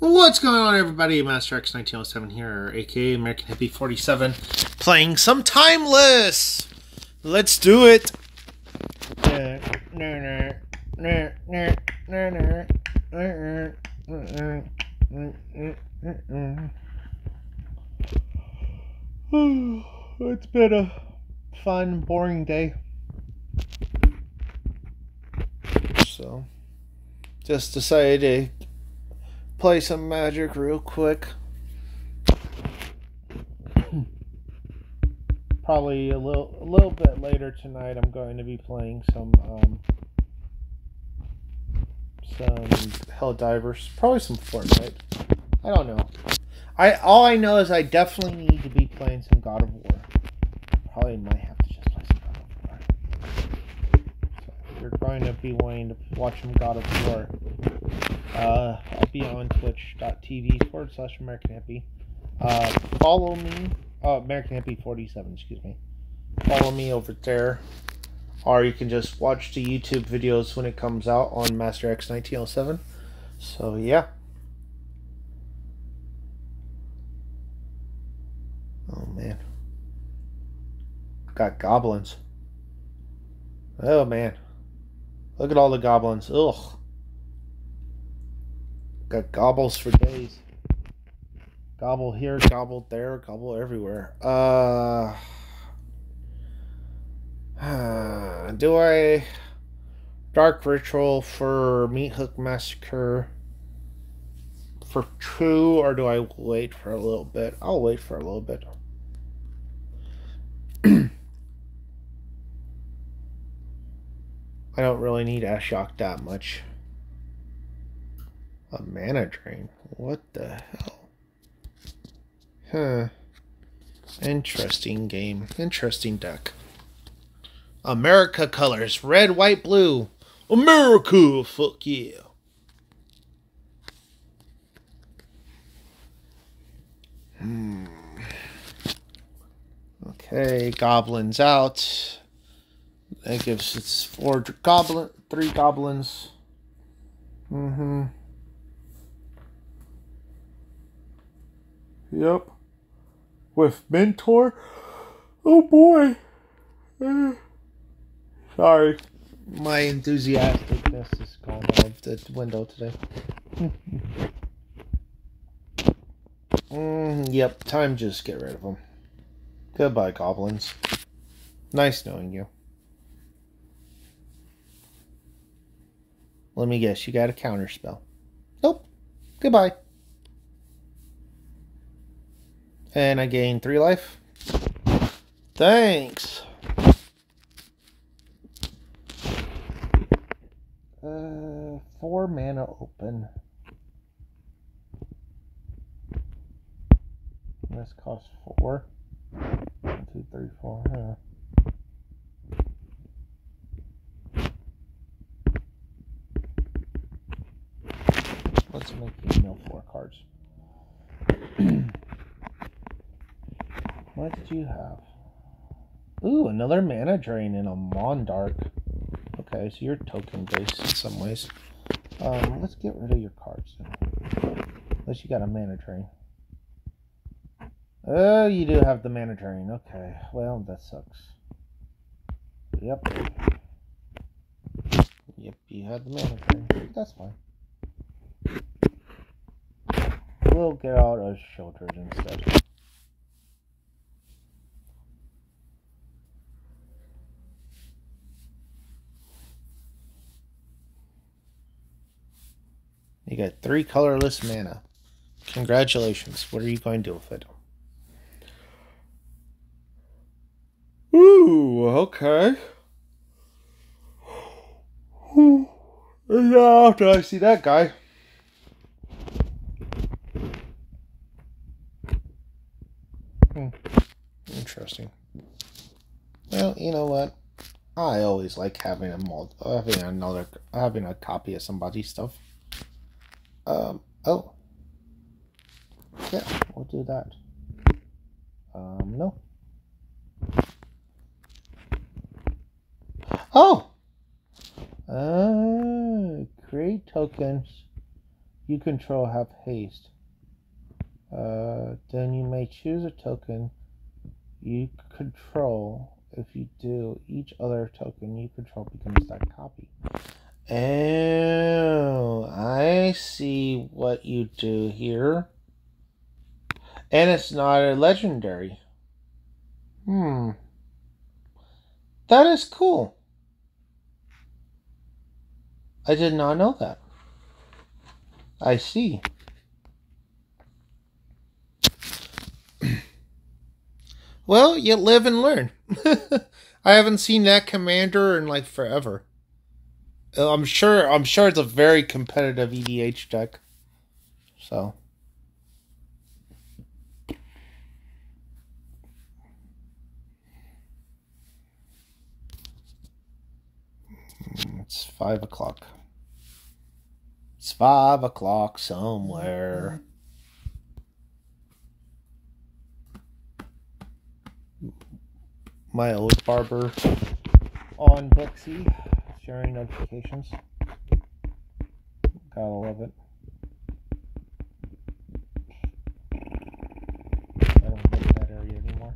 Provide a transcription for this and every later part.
What's going on, everybody? Master X 1907 here, aka American Hippie 47, playing some Timeless. Let's do it. It's been a fun, boring day. So, just decided to play some magic real quick. Probably a little a little bit later tonight I'm going to be playing some um some Helldivers, probably some Fortnite. I don't know. I all I know is I definitely need to be playing some God of War. Probably might have to just play some God of War. So you're going to be wanting to watch some God of War, uh, I'll be on twitch.tv forward slash American Hippie. Uh, follow me, uh, American Hippie 47, excuse me. Follow me over there. Or you can just watch the YouTube videos when it comes out on Master X 1907. So, yeah. Oh, man. Got goblins. Oh, man. Look at all the goblins. Ugh. Got gobbles for days. Gobble here, gobble there, gobble everywhere. Uh, uh do I Dark Ritual for Meathook Massacre for two, or do I wait for a little bit? I'll wait for a little bit. I don't really need Ashiok that much. A mana drain? What the hell? Huh. Interesting game. Interesting deck. America colors. Red, white, blue. America! Fuck yeah. Hmm. Okay, goblins out. That gives it's four goblin, three goblins. Mm-hmm. Yep. With Mentor? Oh boy. sorry. My enthusiasticness is gone out the window today. mm, yep, time just get rid of them. Goodbye, goblins. Nice knowing you. Let me guess, you got a counter spell. Nope. Goodbye. And I gain three life. Thanks. Uh, four mana open. This costs four. One, two, three, four. Yeah. Let's make mill four cards. What did you have? Ooh, another mana drain in a Mondrak. Okay, so you're token based in some ways. Um, let's get rid of your cards. Unless you got a mana drain. Oh, you do have the mana drain. Okay, well, that sucks. Yep. Yep, you had the mana drain. That's fine. We'll get out of shelters instead. You got three colorless mana. Congratulations. What are you going to do with it? Ooh, okay. Yeah, after I see that guy. Hmm. Interesting. Well, you know what? I always like having a mold, having another, having a copy of somebody's stuff. Um, oh. Yeah, we'll do that. Um, no. Oh! Uh, create tokens you control have haste. Uh, then you may choose a token you control. If you do, each other token you control becomes that copy. Oh, I see what you do here. And it's not a legendary. Hmm. That is cool. I did not know that. I see. well, you live and learn. I haven't seen that commander in like forever. I'm sure I'm sure it's a very competitive EDH deck. So It's five o'clock. It's five o'clock somewhere. My old barber on Booksy sharing notifications. Gotta love it. I don't hit that area anymore.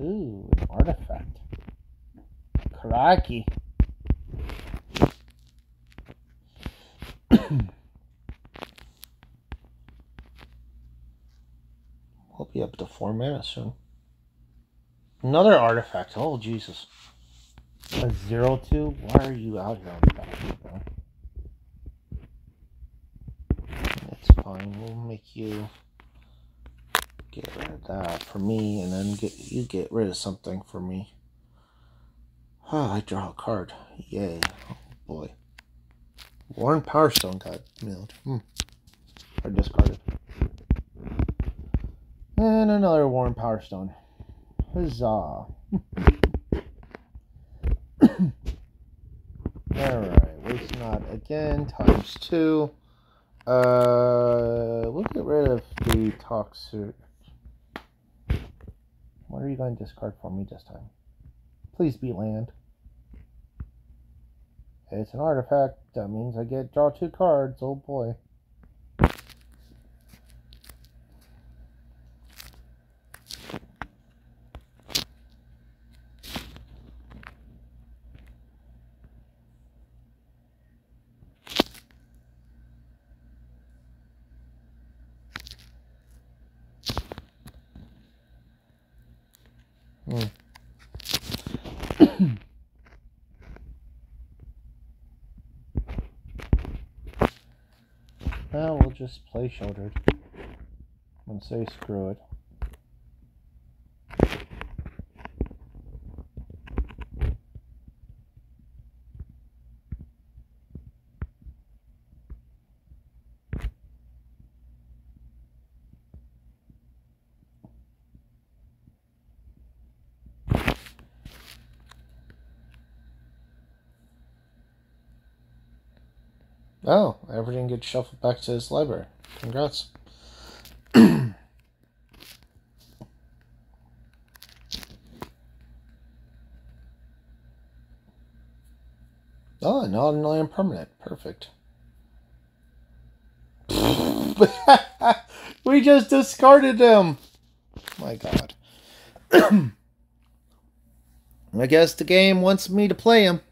Ooh, an artifact. Karaki. we'll be up to four minutes soon. Another artifact. Oh, Jesus. A zero two? Why are you out here on the back, bro? It's fine. We'll make you get rid of that for me, and then get you get rid of something for me. Oh, I draw a card. Yay. Oh, boy. Worn Powerstone got milled. Hmm. Or discarded. And another Worn Powerstone. Huzzah. Alright, waste not again, times two. Uh, we'll get rid of the toxic. What are you going to discard for me this time? Please be land. It's an artifact. That means I get draw two cards. Oh boy. Hmm. well, we'll just play sheltered and say screw it. Oh, everything gets shuffled back to his library. Congrats. oh, not an alien permanent. Perfect. we just discarded him. My god. I guess the game wants me to play him.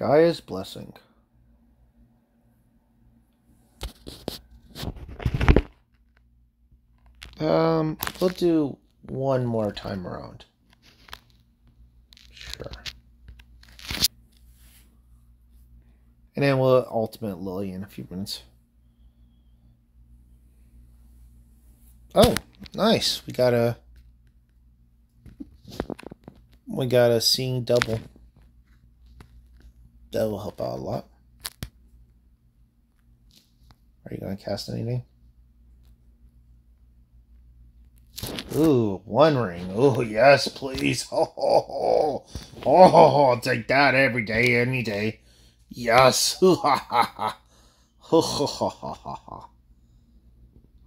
Gaia's Blessing. Um, we'll do one more time around. Sure. And then we'll ultimate Lily in a few minutes. Oh, nice. We got a we got a seeing double that will help out a lot. Are you going to cast anything? Ooh, one ring. Oh, yes, please. Oh, oh, oh, oh, I'll take that every day, any day. Yes.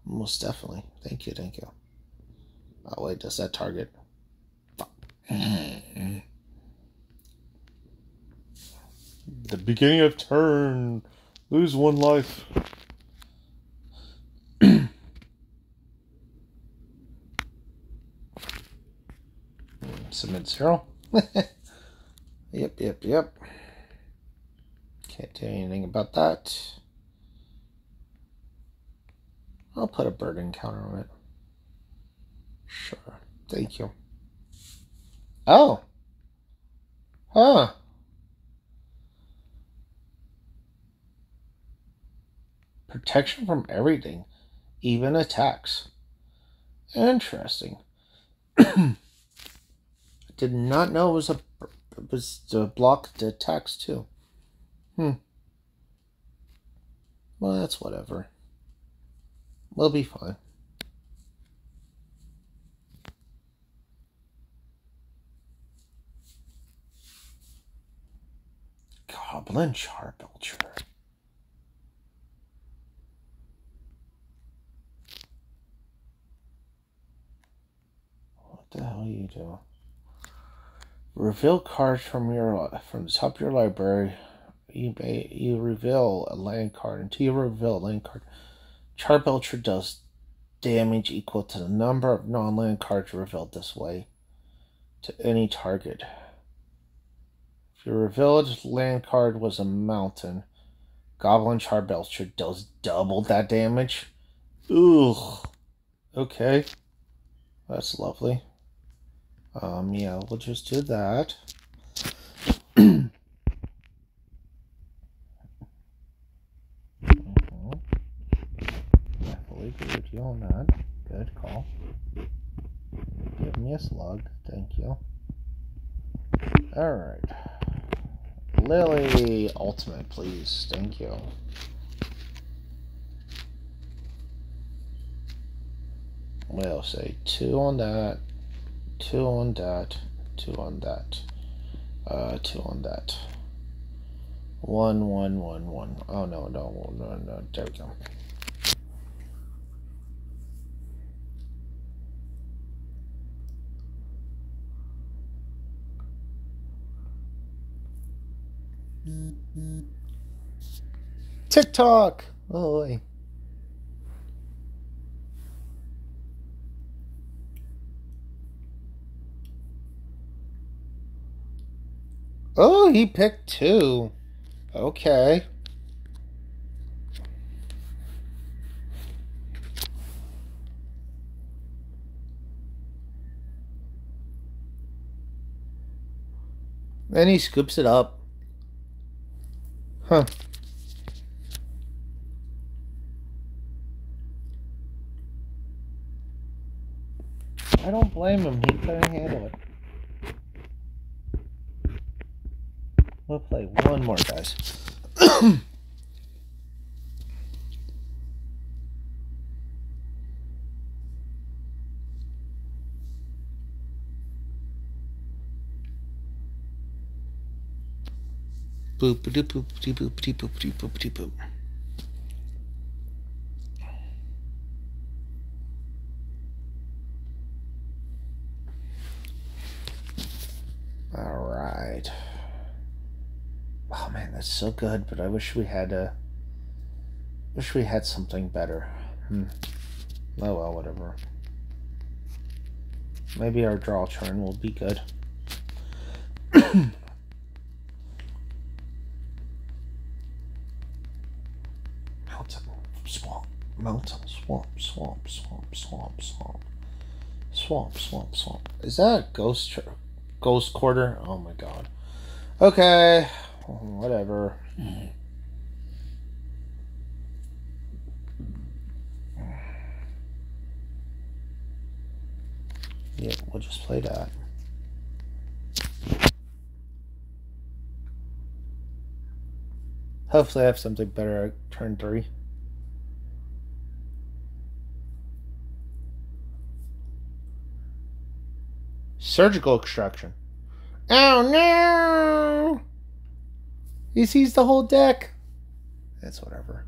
Most definitely. Thank you, thank you. Oh, wait, does that target? the beginning of turn. Lose one life. Submit zero. yep, yep, yep. Can't do anything about that. I'll put a burden counter on it. Sure. Thank you. Oh. Huh. Protection from everything, even attacks. Interesting. I did not know it was a it was to block the attacks too. Hmm. Well, that's whatever. We'll be fine. Goblin Charbelcher. What the hell are you doing? Reveal cards from your from the top of your library. You may you reveal a land card. Until you reveal a land card, Charbelcher does damage equal to the number of non-land cards revealed this way to any target. If your revealed land card was a mountain, Goblin Charbelcher does double that damage. Ooh. Okay. That's lovely. Um, yeah, we'll just do that. agree with you on that. Good call. Give me a slug. Thank you. Alright. Lily Ultimate, please. Thank you. We'll say two on that, two on that, two on that, uh, two on that. One, one, one, one. Oh, no, no, no, no. There we go. TikTok. Oh, Oh, he picked two. Okay. Then he scoops it up. Huh. I don't blame him. He couldn't handle it. We'll play one more, guys. boop boop boop boop boop boop boop. All right man, that's so good, but I wish we had a. Wish we had something better. Hmm. Oh well, whatever. Maybe our draw turn will be good. Mountain swamp, mountain swamp, swamp, swamp, swamp, swamp, swamp, swamp, swamp. Is that ghost ghost quarter? Oh my god. Okay. Mm, whatever. Yeah, we'll just play that. Hopefully I have something better at turn three. Surgical extraction. Oh no! He sees the whole deck. That's whatever.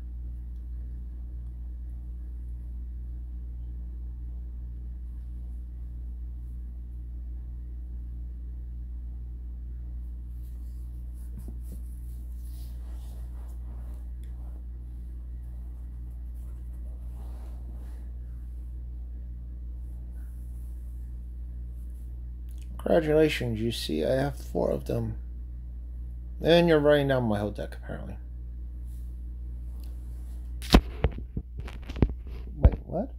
Congratulations, you see, I have four of them. And you're writing down my whole deck, apparently. Wait, what?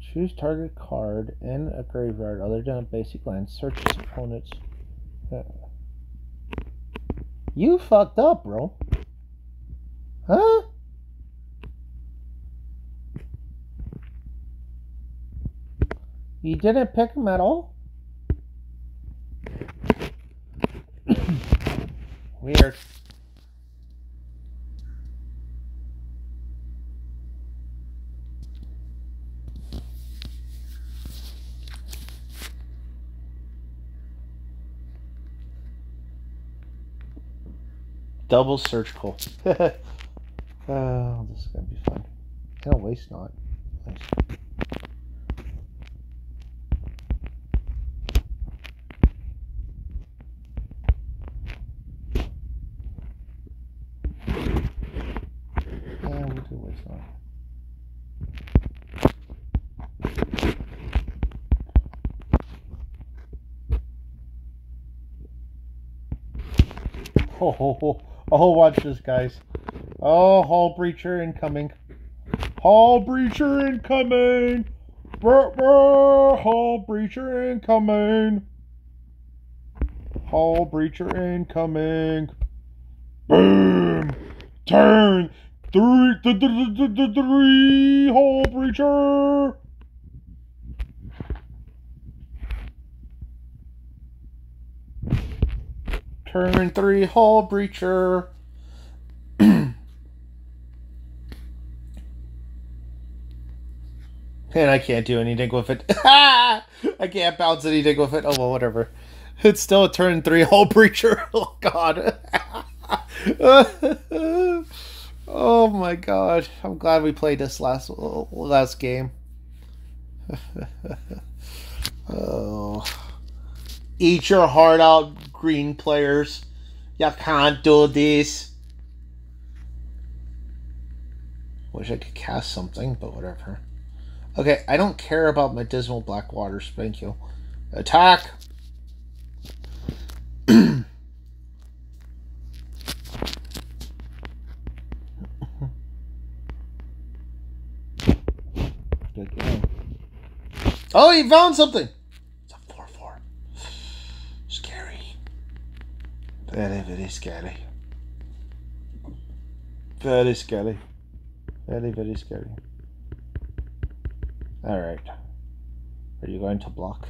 Choose target card in a graveyard other than a basic land. Search its opponent's. You fucked up, bro. Huh? You didn't pick him at all? Weird. Double surgical. oh, this is gonna be fun. No, waste not. Nice. Oh, oh, oh, oh, watch this, guys. Oh, Hullbreacher incoming. Hullbreacher incoming. Brr, brr, Hullbreacher incoming. Hullbreacher incoming. Boom. Turn. Three, th th th th three, Hullbreacher. Turn three, Hullbreacher. and I can't do anything with it. I can't bounce anything with it. Oh, well, whatever. It's still a turn three Hullbreacher. Oh, God. oh, my God. I'm glad we played this last, last game. oh. Eat your heart out, green players. You can't do this. Wish I could cast something, but whatever. Okay, I don't care about my Dismal Backwaters. Thank you. Attack! Oh, he found something! It's a poor fort. Scary. Very, very scary. Very scary. Very, very scary. Alright. Are you going to block?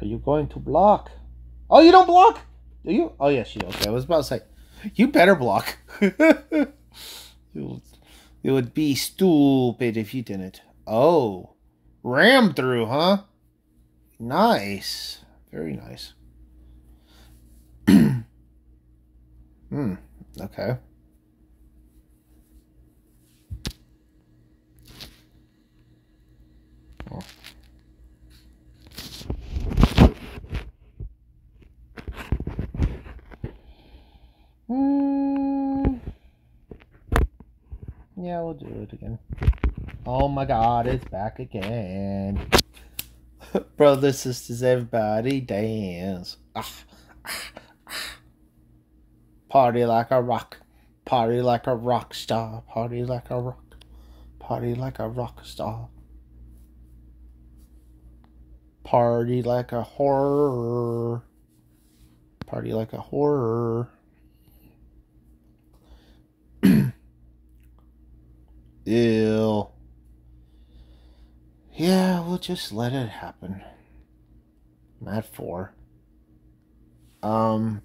Are you going to block? Oh, you don't block? Do you? Oh, yes, you. Okay, I was about to say, you better block. it would be stupid if you didn't. Oh, ram through, huh? Nice. Very nice. Hmm. Okay. Oh. Mm. Yeah, we'll do it again. Oh my god, it's back again. Brothers, sisters, everybody dance. Ah. Party like a rock. Party like a rock star. Party like a rock. Party like a rock star. Party like a horror. Party like a horror. Ew. Yeah, we'll just let it happen. I'm at four. Um.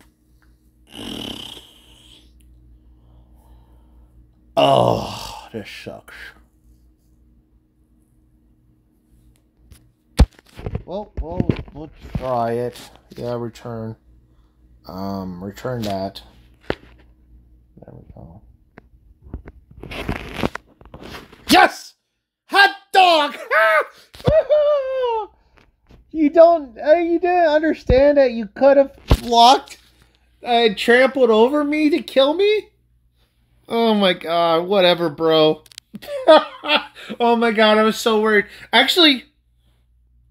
Oh, this sucks. Well, we'll we'll try it. Yeah, return. Um, return that. There we go. Yes! You don't. Uh, you didn't understand that you could have blocked and trampled over me to kill me. Oh my god! Whatever, bro. oh my god! I was so worried. Actually,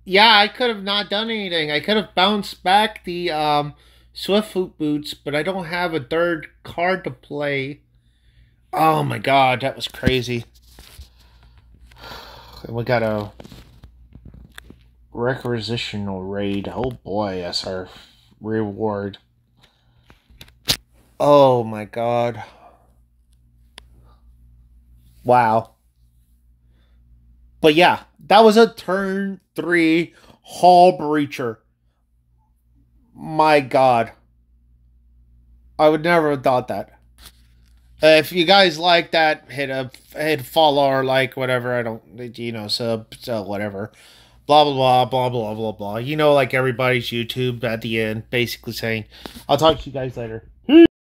yeah, I could have not done anything. I could have bounced back the um, Swiftfoot boots, but I don't have a third card to play. Oh my god, that was crazy. And we got a requisitional raid. Oh boy, that's our reward. Oh my god. Wow. But yeah, that was a turn three Hullbreacher. My god. I would never have thought that. Uh, if you guys like that, hit a hit follow or like whatever. I don't, you know, sub, so whatever. Blah blah blah blah blah blah blah. You know, like everybody's YouTube at the end, basically saying, "I'll talk to you guys later."